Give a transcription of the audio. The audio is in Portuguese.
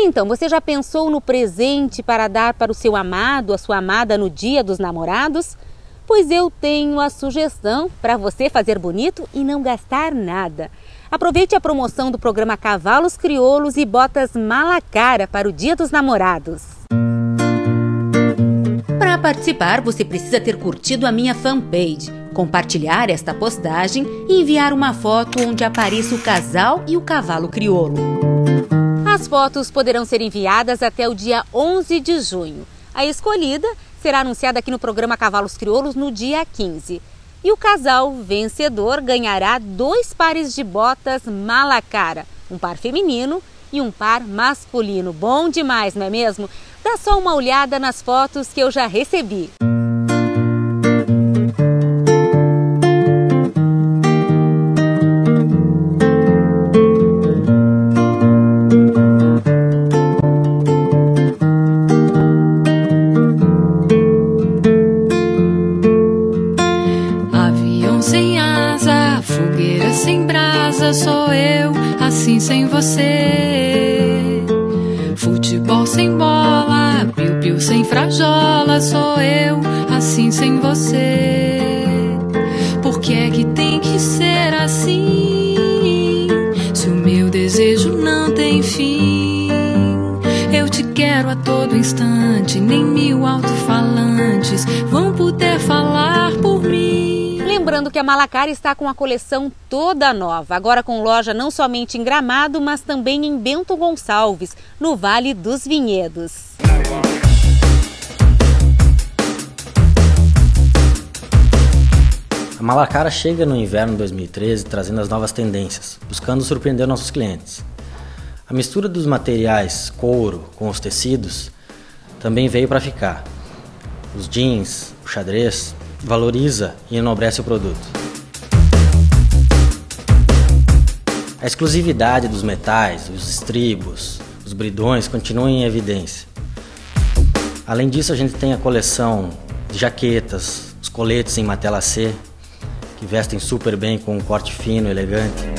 Então, você já pensou no presente para dar para o seu amado, a sua amada no Dia dos Namorados? Pois eu tenho a sugestão para você fazer bonito e não gastar nada. Aproveite a promoção do programa Cavalos Crioulos e Botas Malacara para o Dia dos Namorados. Para participar, você precisa ter curtido a minha fanpage, compartilhar esta postagem e enviar uma foto onde apareça o casal e o cavalo crioulo. As fotos poderão ser enviadas até o dia 11 de junho. A escolhida será anunciada aqui no programa Cavalos Crioulos no dia 15. E o casal vencedor ganhará dois pares de botas Malacara, um par feminino e um par masculino. Bom demais, não é mesmo? Dá só uma olhada nas fotos que eu já recebi. Sem asa, fogueira sem brasa, sou eu assim sem você. Futebol sem bola, piu-piu sem frajola, sou eu assim sem você. Por que é que tem que ser assim? Se o meu desejo não tem fim, eu te quero a todo instante, nem mil alto-falantes vão poder falar por. Lembrando que a Malacara está com a coleção toda nova, agora com loja não somente em Gramado, mas também em Bento Gonçalves, no Vale dos Vinhedos. A Malacara chega no inverno 2013 trazendo as novas tendências, buscando surpreender nossos clientes. A mistura dos materiais couro com os tecidos também veio para ficar. Os jeans, o xadrez, valoriza e enobrece o produto. A exclusividade dos metais, os estribos, os bridões continuam em evidência. Além disso, a gente tem a coleção de jaquetas, os coletes em matela C, que vestem super bem com um corte fino, elegante.